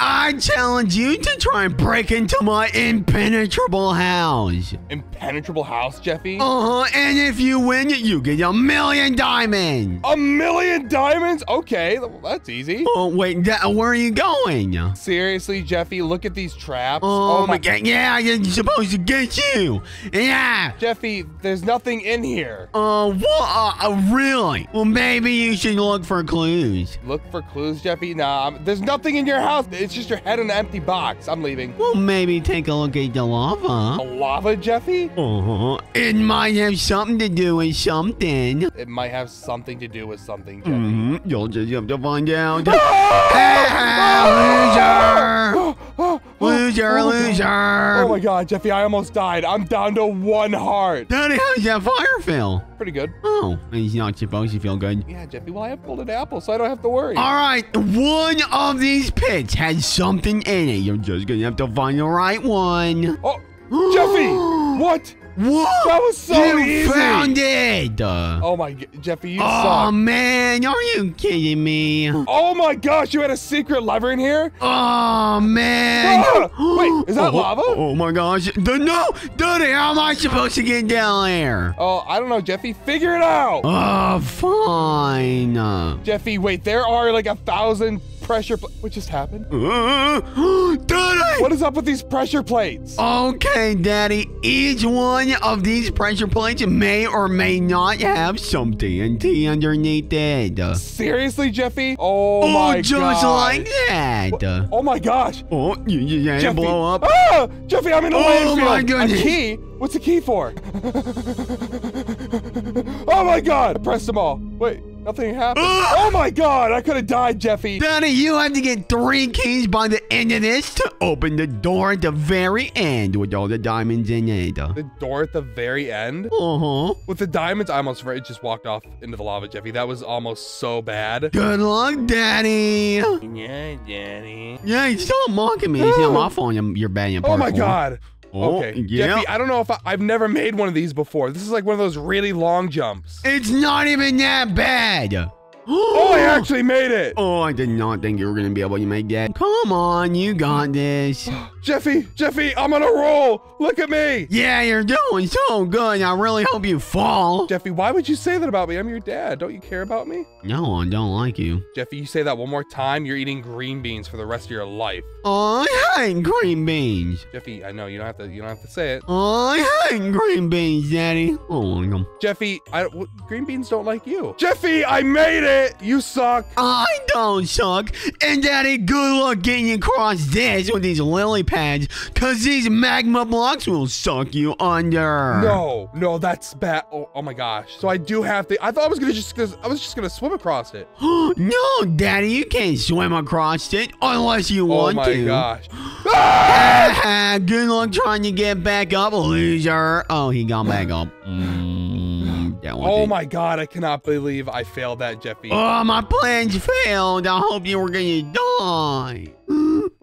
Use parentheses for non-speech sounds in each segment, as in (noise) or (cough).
a I challenge you to try and break into my impenetrable house. Impenetrable house, Jeffy? Uh huh. And if you win, you get a million diamonds. A million diamonds? Okay, that's easy. Oh wait, that, where are you going? Seriously, Jeffy, look at these traps. Oh, my god! Yeah, you're supposed to get you. Yeah. Jeffy, there's nothing in here. Uh, what? Uh, really? Well, maybe you should look for clues. Look for clues, Jeffy? Nah, I'm, there's nothing in your house. It's just your head in an empty box. I'm leaving. Well, maybe take a look at the lava. A lava, Jeffy? Uh-huh. It might have something to do with something. It might have something to do with something, Jeffy. Mm-hmm. You'll just have to find out. (laughs) ah, loser! Oh loser! Oh my god, Jeffy, I almost died. I'm down to one heart. Daddy, how's that fire feel? Pretty good. Oh, he's not supposed to feel good. Yeah, Jeffy, well, I have golden apple, so I don't have to worry. All right, one of these pits has something in it. You're just gonna have to find the right one. Oh, Jeffy! What? What? That was so you easy. found it. Oh my, Jeffy, you oh suck. man, are you kidding me? Oh my gosh, you had a secret lever in here? Oh man! Ah! Wait, is that Oh, lava? Oh my gosh! The, no, Daddy, how am I supposed to get down there? Oh, I don't know, Jeffy. Figure it out. Oh, fine. Uh, Jeffy, wait, there are like a thousand pressure. What just happened? (gasps) Daddy! What is up with these pressure plates? Okay, Daddy. Each one of these pressure plates may or may not have some TNT underneath it. Seriously, Jeffy? Oh, Oh, my just gosh. like that. Oh my gosh. Oh, you, you, you Jeffy. blow up. Ah! Jeffy, I'm in a Oh landfill. my goodness. A key? What's the key for? (laughs) oh my god! I pressed them all. Wait, nothing happened. (gasps) Oh my god! I could have died, Jeffy. Daddy, you have to get three keys by the end of this to open the door at the very end with all the diamonds in it. The door at the very end? Uh huh. With the diamonds, I almost it just walked off into the lava, Jeffy. That was almost so bad. Good luck, Daddy. Yeah, Daddy. Yeah, stop mocking me. It's not my fault you're- you're bad in Oh my god. Oh, okay. yeah. Jeffy, I don't know if I, I've never made one of these before. This is like one of those really long jumps. It's not even that bad. (gasps) Oh, I actually made it. Oh, I did not think you were going to be able to make that. Come on, you got this. (gasps) (gasps) Jeffy, Jeffy, I'm on a roll. Look at me. Yeah, you're doing so good. I really hope you fall. Jeffy, why would you say that about me? I'm your dad. Don't you care about me? No, I don't like you. Jeffy, you say that one more time, you're eating green beans for the rest of your life. Oh, I hate green beans. Jeffy, I know you don't have to. You don't have to say it. Oh, I hate green beans, Daddy. Oh, like 'em. Jeffy, I green beans don't like you. Jeffy, I made it. You suck. I don't suck. And Daddy, good luck getting across this with these lily pads, cause these magma blocks will suck you under. No, no, that's bad. Oh, oh my gosh. So I do have to. I thought I was gonna just. Cause I was just gonna swim across it. (gasps) no, Daddy, you can't swim across it unless you Oh want to. Oh my to. gosh. (laughs) Ah, good luck trying to get back up, loser. Oh, he got back up. (laughs) Mm, Oh it. my god, I cannot believe I failed that, Jeffy. Oh, my plans failed. I hope you were gonna die.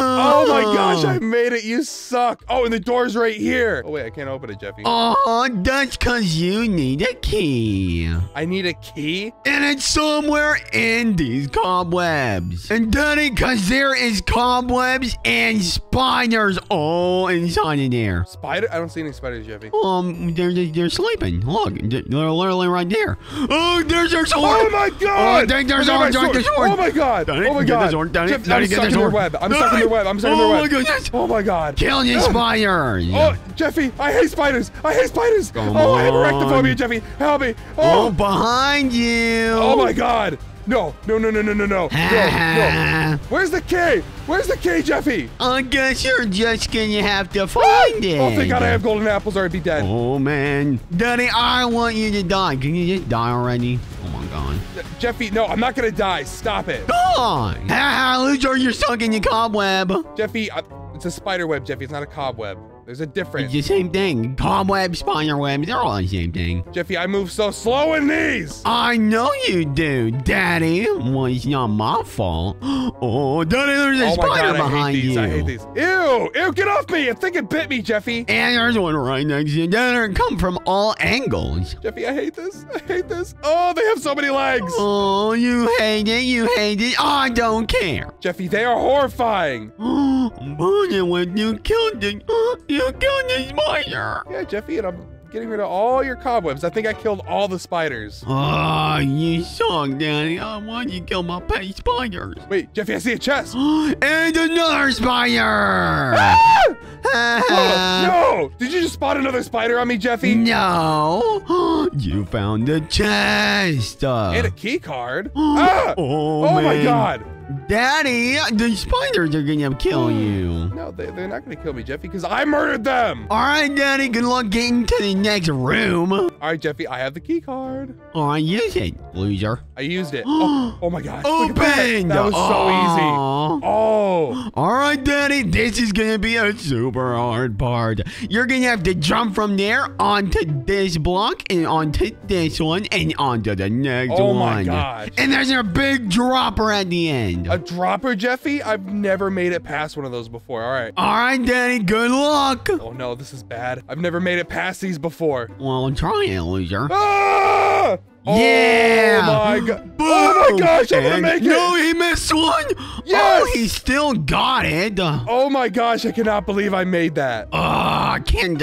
Oh my gosh, I made it. You suck. Oh, and the door's right here. Oh wait, I can't open it, Jeffy. Oh, that's cause you need a key. I need a key. And it's somewhere in these cobwebs. And Daddy, cause there is cobwebs and spiders all inside of there. Spider? I don't see any spiders, Jeffy. Um, they're, they're sleeping. Look, they're literally right there. Oh, there's their sword. Oh my god! Oh, take their Look my sword, take their sword. Oh my god! Oh my god! the sword, Donnie, Jeff, I'm stuck in their web. I'm stuck in their web. I'm in their Oh web. my goodness. Oh my god! Kill these oh. spiders. Oh, Jeffy, I hate spiders. I hate spiders. Come oh, I have on. arachnophobia, Jeffy. Help me. Oh, Oh, behind you. oh my god. No, no, no, no, no, no, no. No, no. Where's the key? Where's the key, Jeffy? I guess you're just gonna have to find it. Oh, thank God I have golden apples or I'd be dead. Oh man, Daddy, I want you to die. Can you just die already? Oh my God. Jeffy, no, I'm not gonna die. Stop it. Die! Ha ha! Loser, you're stuck in your cobweb. Jeffy, I, it's a spider web, Jeffy. It's not a cobweb. There's a difference. It's the same thing. Cobweb, spider webs, they're all the same thing. Jeffy, I move so slow in these. I know you do, Daddy. Well, it's not my fault. (gasps) Oh, Daddy, there's a oh spider god, I behind you. I hate these. Ew, ew, get off me. I think it bit me, Jeffy. And there's one right next to you. Daddy, they come from all angles. Jeffy, I hate this. I hate this. Oh, they have so many legs. Oh, you hate it. You hate it. Oh, I don't care. Jeffy, they are horrifying. (gasps) But when you killed the, (gasps) you killed the spider. Yeah, Jeffy, and I'm getting rid of all your cobwebs. I think I killed all the spiders. Oh, you suck, Daddy. Oh, why'd you kill my pet spiders? Wait, Jeffy, I see a chest. (gasps) and another spider! (laughs) Oh, (laughs) no! Did you just spot another spider on me, Jeffy? no! (gasps) you found a chest! And a key card. (gasps) ah! oh, Oh my god! Daddy, the spiders are gonna kill you. No, they, they're not gonna kill me, Jeffy, because I murdered them! All right, Daddy, good luck getting to the next room. Alright, Jeffy, I have the key card. Oh, I use it, loser. I used it. (gasps) Oh, oh my gosh. look at that. Open! That was so easy. Oh. All right, Daddy, this is gonna be a super hard part. You're gonna have to jump from there onto this block and onto this one and onto the next Oh one. my gosh. And there's a big dropper at the end. A dropper, Jeffy? I've never made it past one of those before. Alright. All right, Daddy, good luck. Oh no, this is bad. I've never made it past these before. Well, I'm it, loser. Ah! Yeah! Oh my god. Oh my gosh, I'm gonna make it. No, he missed one. Yes! Oh, he still got it. Oh, Oh my gosh, I cannot believe I made that. Ah, I can't.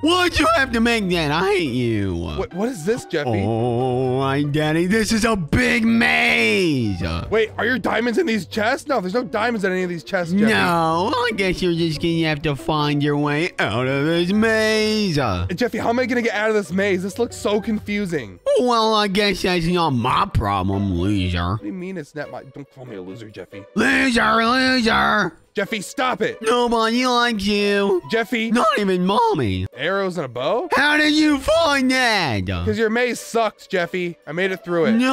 Why'd you have to make that? I hate you. What, what is this, Jeffy? Oh, my daddy, this is a big maze. Wait, are your diamonds in these chests? No, there's no diamonds in any of these chests, Jeffy. No, I guess you're just gonna have to find your way out of this maze. And Jeffy, how am I gonna get out of this maze? This looks so confusing. Well, I guess that's not my problem, loser. What do you mean it's not my... Don't call me a loser, Jeffy. Loser, loser. Jeffy, stop it. Nobody likes you. Jeffy, Not even mommy. arrows and a bow? How did you find that? Because your maze sucks, Jeffy. I made it through it. No.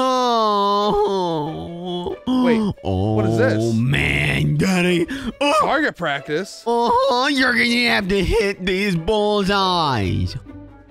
Wait, oh, what is this? Oh, man, daddy. Oh, Target practice? Oh, you're gonna have to hit these bullseyes.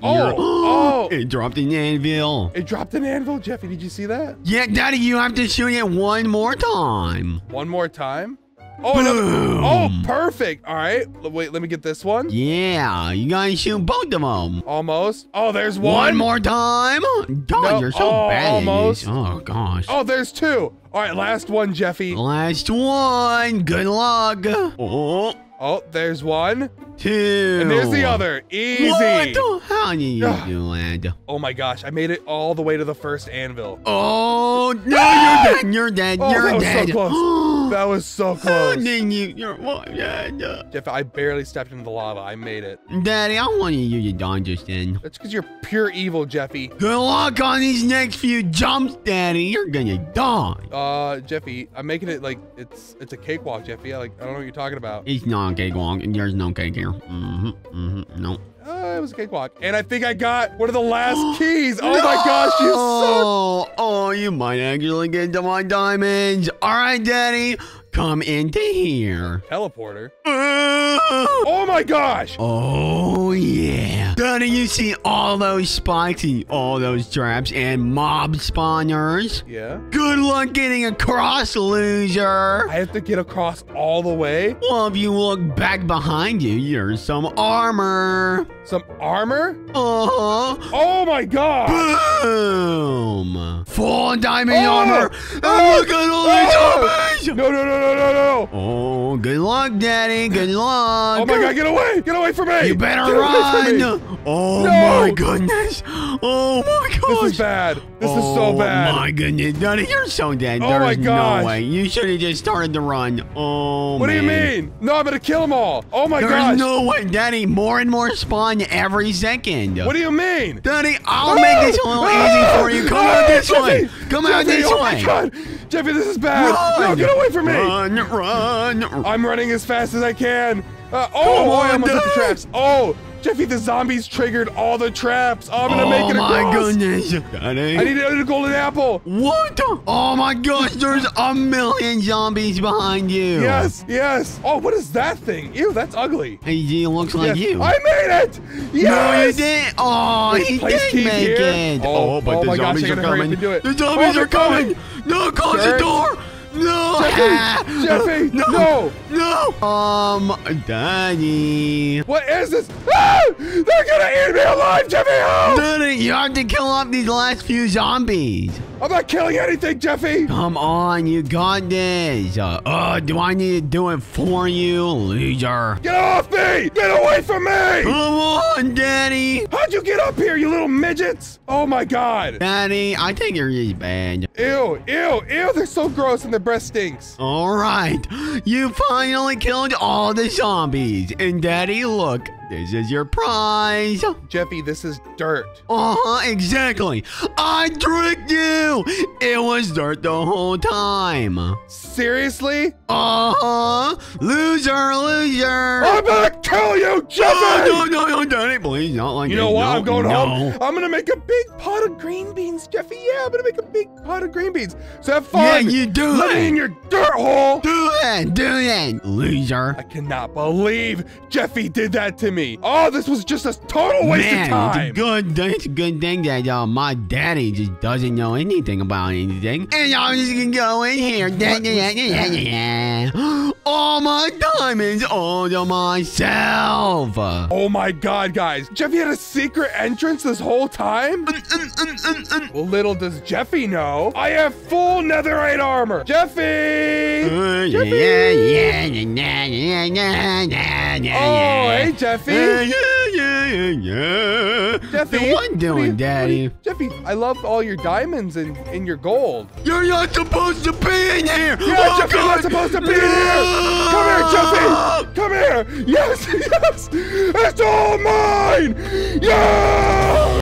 Oh, oh. (gasps) It dropped an anvil. It dropped an anvil, Jeffy. Did you see that? Yeah, Daddy, you have to shoot it one more time. One more time? Oh, another. Oh, perfect. All right. Wait, let me get this one. Yeah, you gotta shoot both of them. Almost. Oh, there's one. One, more time. God, No, you're so oh, bad. almost. Oh gosh. Oh, there's two. All right, last one, Jeffy. Last one. Good luck. Oh, Oh, there's one. two. And there's the other. Easy. What? How did you ah. Ugh. do that? Oh my gosh, I made it all the way to the first anvil. Oh no, you're dead. You're dead. Oh, you're dead. so close. (gasps) (gasps) that was so close. (laughs) you? You're dead. Jeff, I barely stepped into the lava. I made it. Daddy, I wanted you to die just then. That's because you're pure evil, Jeffy. Good luck on these next few jumps, Daddy. You're gonna die. Uh, Jeffy, I'm making it like it's it's a cakewalk, Jeffy. I like I don't know what you're talking about. It's not a cakewalk, and there's no cake here. Mm-hmm. Mm-hmm. No. Uh, it was a cakewalk, and I think I got one of the last (gasps) keys. Oh my gosh, you suck! Oh, oh, you might actually get to my diamonds. All right, Daddy, come into here. Teleporter. Uh, Oh my gosh! Oh, yeah. Daddy, you see all those spikes and all those traps and mob spawners? Yeah. Good luck getting across, loser. I have to get across all the way. Well, if you look back behind you, there's some armor. Some armor. Uh-huh. Oh my god! Boom. Full diamond Oh! armor. Oh! look at all Oh! No, no, no, no, no, no! Oh, good luck, Daddy. Good luck. (laughs) Oh my god, get away! Get away from me! You better Get away from me! run. Oh No. my goodness. Oh my gosh. This is bad. This is so bad. Oh my goodness, Daddy, you're so dead. Oh There's no way. You should have just started to run. Oh What do you mean? No, I'm gonna kill them all. Oh my god! There's gosh! no way, Daddy. More and more spawn every second. What do you mean? Daddy, I'll make this a little easy for you. Come Ah, out this Jeffy! way. Come out Jeffy, this oh way. my god! Jeffy, this is bad! Run. No, get away from me! Run, run. I'm running as fast as I can. Uh, oh, Come oh, I on, almost hit the traps. Oh, Jeffy, the zombies triggered all the traps. Oh, I'm gonna oh make it across. Oh my goodness. Daddy. I need a golden apple. What? Oh my gosh, there's a million zombies behind you. Yes, yes. Oh, what is that thing? Ew, that's ugly. Hey, he looks like Yes, you. I made it. Yes. No, you didn't. Oh, Wait, he did make here? it. Oh, oh, but oh the my gosh, zombies I are gotta hurry up coming. it. The Oh, zombies they're coming. coming. No, close the door. No. Jeffy, (laughs) Jeffy, no. no. No. Um, Daddy. What is this? Ah! They're gonna eat me alive, Jeffy! Help! Daddy, you have to kill off these last few zombies. I'm not killing anything, Jeffy. Come on, you got this. Uh, uh, do I need to do it for you, loser? Get off me! Get away from me! Come on, Daddy. How'd you get up here, you little midgets? Oh my god. Daddy, I think you're really bad. Ew, ew, ew, they're so gross and their breath stinks. All right, you finally killed all the zombies. And Daddy, look, this is your prize. Jeffy, this is dirt. Uh-huh, exactly. I tricked you. It was dirt the whole time. Seriously? Uh-huh. Loser, loser. I'm gonna kill you, Jeffy! Oh, no, no, no, Daddy, please, not like You know what? No, I'm going no. home. I'm gonna make a big pot of green beans, Jeffy. Yeah, I'm gonna make a big pot of green beans. So have fun. Yeah, you do Let that. me in your dirt hole. Do that, do that, loser. I cannot believe Jeffy did that to me. Oh, this was just a total waste Man, of time. it's a good, it's a good thing that uh, my daddy just doesn't know anything about anything. And I'm just gonna go in here. Da, da, da, da, da. All my diamonds all to myself. Oh my god, guys. Jeffy had a secret entrance this whole time? Well, little does Jeffy know. I have full netherite armor. Jeffy! Uh, Jeffy! yeah, yeah, yeah, Oh, hey, Jeffy. Yeah, yeah, yeah. Jeffy. What you doing, you- Daddy? Jeffy, I love all your diamonds and, and your gold. You're not supposed to be in here. Yeah, oh, Jeffy, God. not supposed to be in here. Come here, Jeffy. Come here. Yes, (laughs) yes. It's all mine. Yeah.